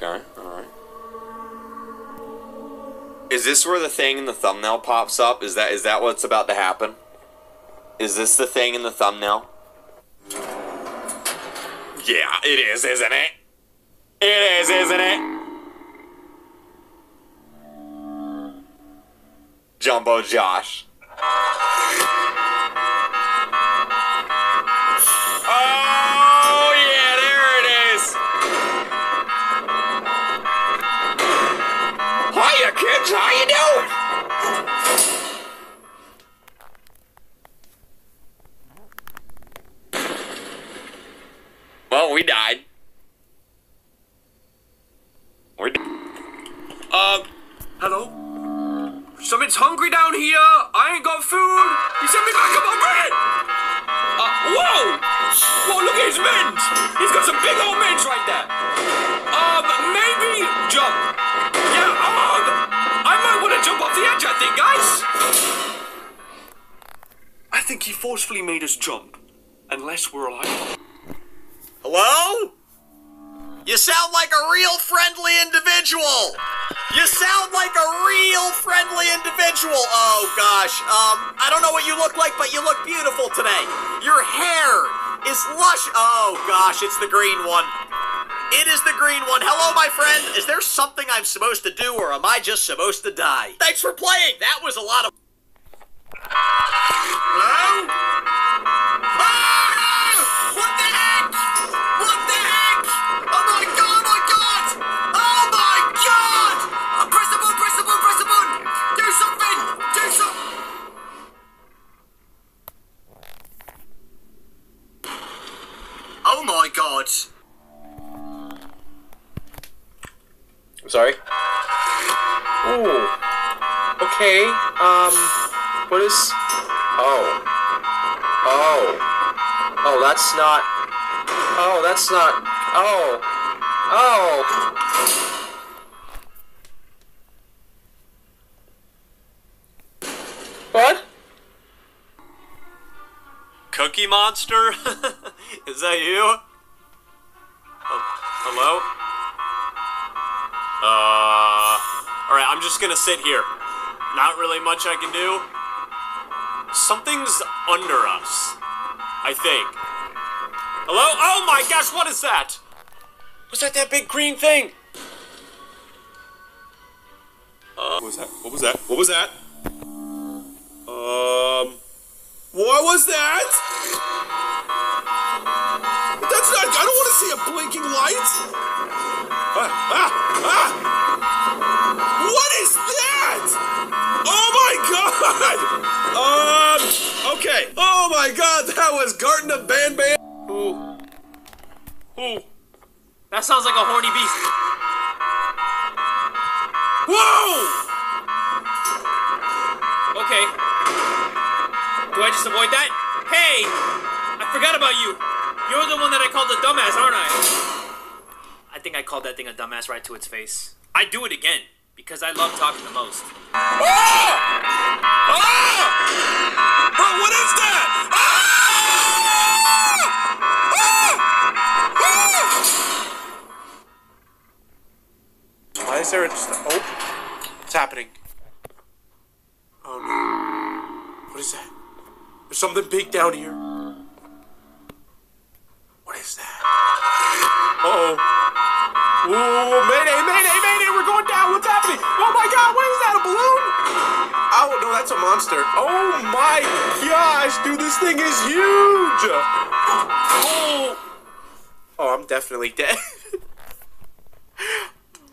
Okay, alright. Is this where the thing in the thumbnail pops up? Is that is that what's about to happen? Is this the thing in the thumbnail? Yeah, it is, isn't it? It is, isn't it? Jumbo Josh. We died. We're d- Uh, hello? Something's hungry down here. I ain't got food. He sent me back up on bread. Uh, whoa! Whoa, look at his mints. He's got some big old mints right there. Um, maybe jump. Yeah, um, I might want to jump off the edge, I think, guys. I think he forcefully made us jump. Unless we're alive. Hello? You sound like a real friendly individual. You sound like a real friendly individual. Oh gosh. Um, I don't know what you look like, but you look beautiful today. Your hair is lush. Oh gosh, it's the green one. It is the green one. Hello, my friend. Is there something I'm supposed to do, or am I just supposed to die? Thanks for playing. That was a lot of. Oh my god! I'm sorry. Ooh. Okay. Um. What is? Oh. Oh. Oh, that's not. Oh, that's not. Oh. Oh. Cookie Monster? Is that you? Oh, hello? Uh. Alright, I'm just gonna sit here. Not really much I can do. Something's under us. I think. Hello? Oh my gosh, what is that? Was that that big green thing? What was that? What was that? What was that? Um. What was that? A blinking light. Ah, ah, ah! What is that? Oh my god! Um. Okay. Oh my god, that was Garten of Banban. Ooh. Ooh. That sounds like a horny beast. Whoa! Okay. Do I just avoid that? Hey! I forgot about you. You're the one that I called a dumbass, aren't I? I think I called that thing a dumbass right to its face. I do it again because I love talking the most. Oh! Ah! Bro, what is that? Ah! Why is there a just? Oh. What's happening? Oh no. What is that? There's something big down here. Monster. Oh my gosh, dude, this thing is huge. Oh. Oh, I'm definitely dead.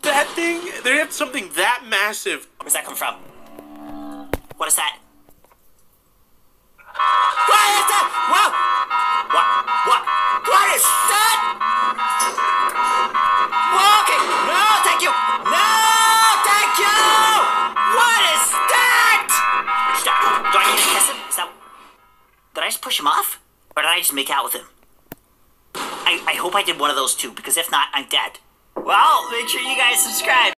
that thing, they have something that massive. Where's that come from? What is that? Did I just push him off, or did I just make out with him? I, I hope I did one of those two, because if not, I'm dead. Well, make sure you guys subscribe.